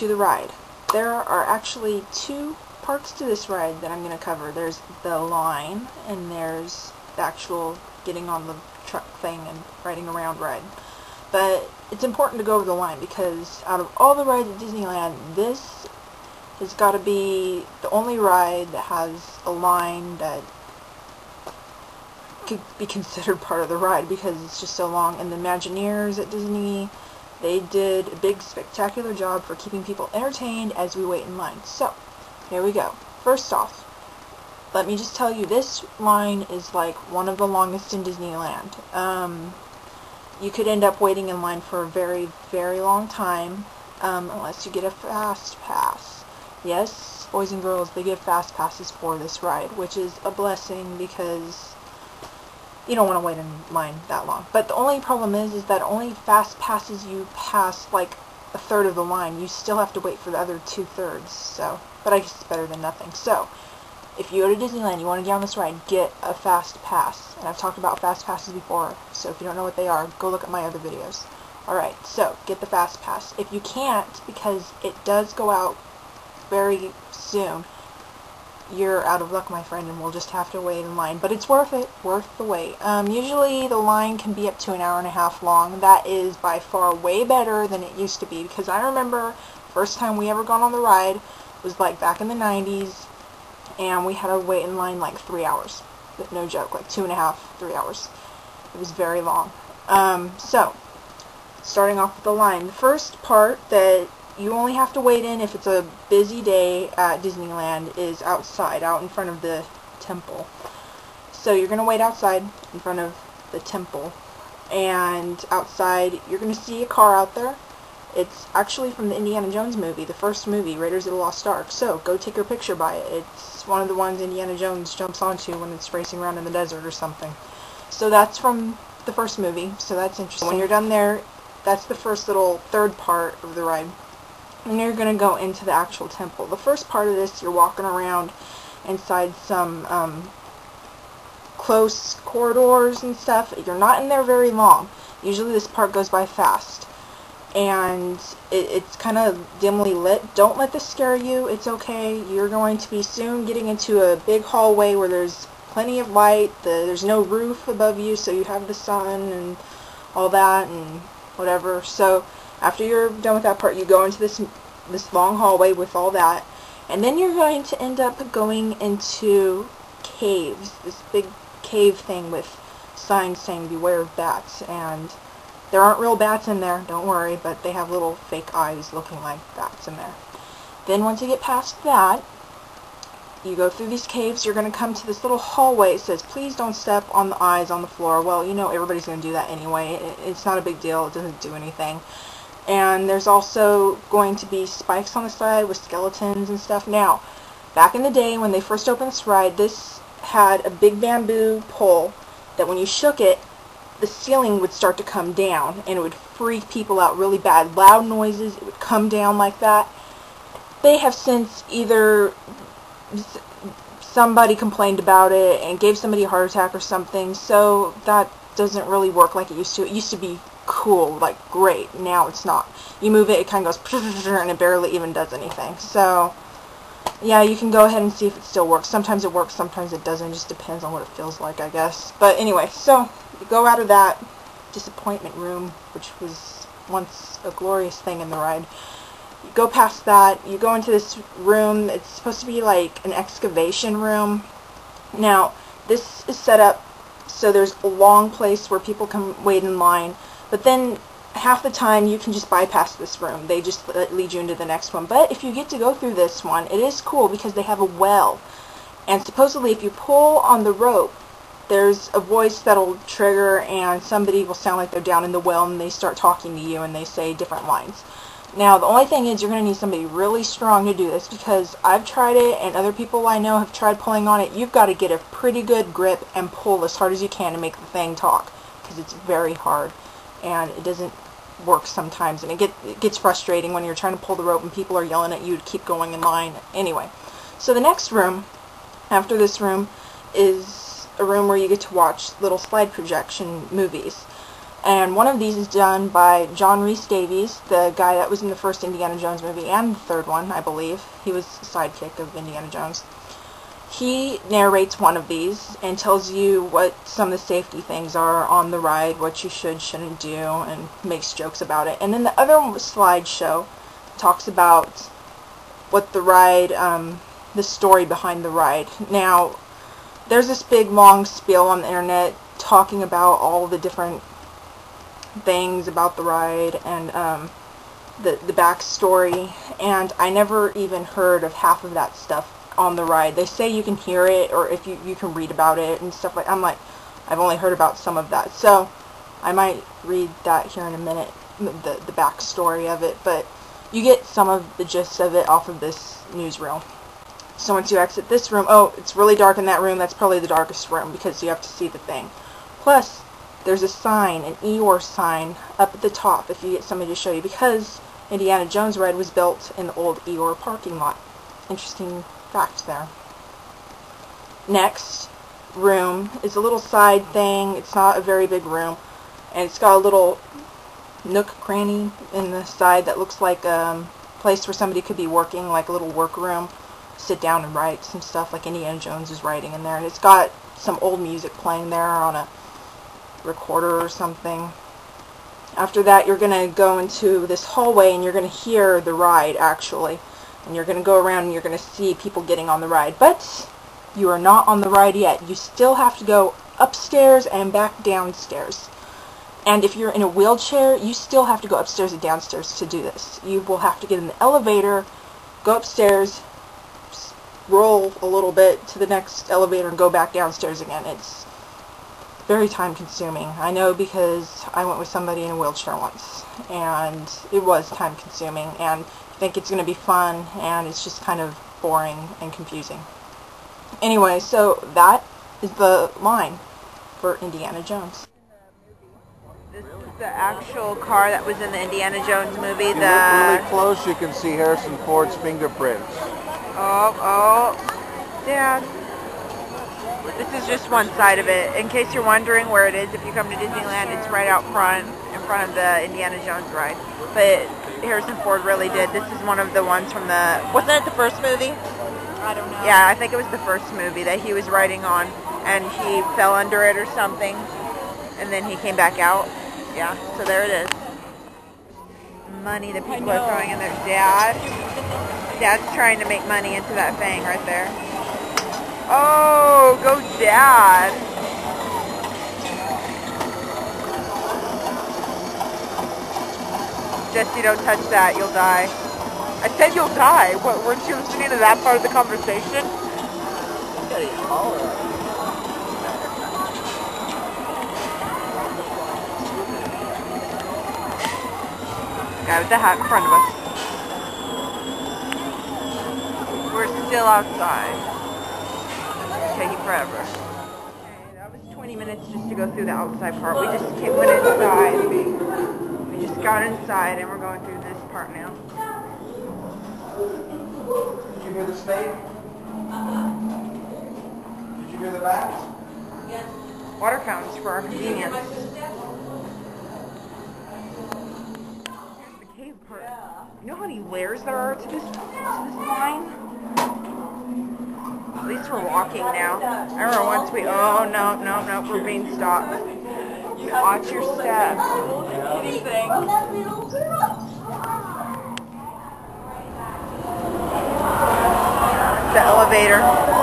to the ride. There are actually two parts to this ride that I'm going to cover. There's the line, and there's the actual getting on the truck thing and riding around ride. But it's important to go over the line because out of all the rides at Disneyland, this has got to be the only ride that has a line that could be considered part of the ride because it's just so long. And the Imagineers at Disney, they did a big spectacular job for keeping people entertained as we wait in line. So, here we go. First off, let me just tell you, this line is like one of the longest in Disneyland. Um, you could end up waiting in line for a very, very long time um, unless you get a fast pass. Yes, boys and girls, they give fast passes for this ride, which is a blessing because you don't want to wait in line that long. But the only problem is, is that only fast passes you pass like a third of the line. You still have to wait for the other two thirds. So, but I guess it's better than nothing. So, if you go to Disneyland, you want to get on this ride, get a fast pass. And I've talked about fast passes before, so if you don't know what they are, go look at my other videos. Alright, so get the fast pass. If you can't, because it does go out very soon, you're out of luck, my friend, and we'll just have to wait in line. But it's worth it, worth the wait. Um, usually the line can be up to an hour and a half long. That is by far way better than it used to be, because I remember first time we ever gone on the ride was like back in the 90s, and we had to wait in line like three hours. No joke, like two and a half, three hours. It was very long. Um, so, starting off with the line. The first part that you only have to wait in if it's a busy day at Disneyland is outside, out in front of the temple. So you're going to wait outside in front of the temple. And outside, you're going to see a car out there. It's actually from the Indiana Jones movie, the first movie, Raiders of the Lost Ark. So go take your picture by it. It's one of the ones Indiana Jones jumps onto when it's racing around in the desert or something. So that's from the first movie, so that's interesting. When you're done there, that's the first little third part of the ride. And you're going to go into the actual temple. The first part of this, you're walking around inside some um, close corridors and stuff. You're not in there very long. Usually this part goes by fast. And it, it's kind of dimly lit. Don't let this scare you. It's okay. You're going to be soon getting into a big hallway where there's plenty of light. The, there's no roof above you, so you have the sun and all that and whatever. So after you're done with that part, you go into this this long hallway with all that, and then you're going to end up going into caves. This big cave thing with signs saying "Beware of bats," and there aren't real bats in there. Don't worry, but they have little fake eyes looking like bats in there. Then once you get past that, you go through these caves, you're going to come to this little hallway. It says, please don't step on the eyes on the floor. Well, you know everybody's going to do that anyway. It's not a big deal. It doesn't do anything. And there's also going to be spikes on the side with skeletons and stuff. Now, back in the day when they first opened this ride, this had a big bamboo pole that when you shook it, the ceiling would start to come down and it would freak people out really bad. Loud noises, it would come down like that. They have since either somebody complained about it and gave somebody a heart attack or something, so that doesn't really work like it used to. It used to be cool, like great. Now it's not. You move it, it kind of goes and it barely even does anything. So, yeah, you can go ahead and see if it still works. Sometimes it works, sometimes it doesn't. It just depends on what it feels like, I guess. But anyway, so you go out of that disappointment room, which was once a glorious thing in the ride you go past that, you go into this room, it's supposed to be like an excavation room. Now, this is set up so there's a long place where people can wait in line, but then half the time you can just bypass this room. They just lead you into the next one. But if you get to go through this one, it is cool because they have a well. And supposedly if you pull on the rope, there's a voice that'll trigger and somebody will sound like they're down in the well and they start talking to you and they say different lines. Now, the only thing is you're going to need somebody really strong to do this because I've tried it and other people I know have tried pulling on it. You've got to get a pretty good grip and pull as hard as you can to make the thing talk because it's very hard and it doesn't work sometimes and it, get, it gets frustrating when you're trying to pull the rope and people are yelling at you to keep going in line. Anyway, so the next room after this room is a room where you get to watch little slide projection movies. And one of these is done by John Rhys Davies, the guy that was in the first Indiana Jones movie and the third one, I believe. He was sidekick of Indiana Jones. He narrates one of these and tells you what some of the safety things are on the ride, what you should, shouldn't do, and makes jokes about it. And then the other slideshow talks about what the ride, um, the story behind the ride. Now, there's this big long spiel on the internet talking about all the different things about the ride and um, the the backstory, and I never even heard of half of that stuff on the ride. They say you can hear it, or if you you can read about it and stuff like. I'm like, I've only heard about some of that, so I might read that here in a minute, the the backstory of it, but you get some of the gist of it off of this newsreel. So once you exit this room, oh, it's really dark in that room. That's probably the darkest room because you have to see the thing. Plus, there's a sign, an Eeyore sign, up at the top if you get somebody to show you because Indiana Jones ride was built in the old Eeyore parking lot. Interesting fact there. Next room is a little side thing. It's not a very big room. And it's got a little nook cranny in the side that looks like a um, place where somebody could be working, like a little workroom. Sit down and write some stuff like Indiana Jones is writing in there. And it's got some old music playing there on a recorder or something. After that, you're going to go into this hallway and you're going to hear the ride, actually. And you're going to go around and you're going to see people getting on the ride. But you are not on the ride yet. You still have to go upstairs and back downstairs. And if you're in a wheelchair, you still have to go upstairs and downstairs to do this. You will have to get in the elevator, go upstairs, roll a little bit to the next elevator, and go back downstairs again. It's very time consuming. I know because I went with somebody in a wheelchair once, and it was time consuming, and think it's going to be fun, and it's just kind of boring and confusing. Anyway, so that is the line for Indiana Jones. This is the actual car that was in the Indiana Jones movie. If you the... look really close, you can see Harrison Ford's fingerprints. Oh, oh, Dad. This is just one side of it. In case you're wondering where it is, if you come to Disneyland, it's right out front, in front of the Indiana Jones ride. But Harrison Ford really did. This is one of the ones from the, wasn't it the first movie? I don't know. Yeah, I think it was the first movie that he was riding on, and he fell under it or something, and then he came back out. Yeah, so there it is. Money that people are throwing in there. Dad, Dad's trying to make money into that thing right there. Oh, go dad. Jesse, don't touch that. You'll die. I said you'll die. What, weren't you listening to that part of the conversation? Guy with the hat in front of us. We're still outside taking forever. Okay, that was 20 minutes just to go through the outside part. We just went inside. Got inside and we're going through this part now. Did you hear the snake? Did you hear the bats? Yes. Water fountains for our convenience. the cave part. You know how many layers there are to this, to this line? At least we're walking now. I remember once we, oh no, no, no, we're being stopped. Watch your step. The elevator.